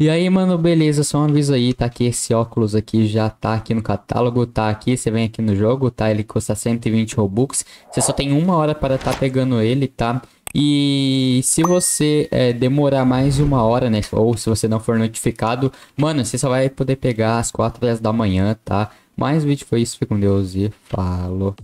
E aí, mano, beleza, só um aviso aí, tá aqui esse óculos aqui, já tá aqui no catálogo, tá aqui, você vem aqui no jogo, tá? Ele custa 120 Robux, você só tem uma hora para tá pegando ele, tá? E se você é, demorar mais de uma hora, né? Ou se você não for notificado, mano, você só vai poder pegar às 4 horas da manhã, tá? Mais um vídeo foi isso, fique com Deus e falou.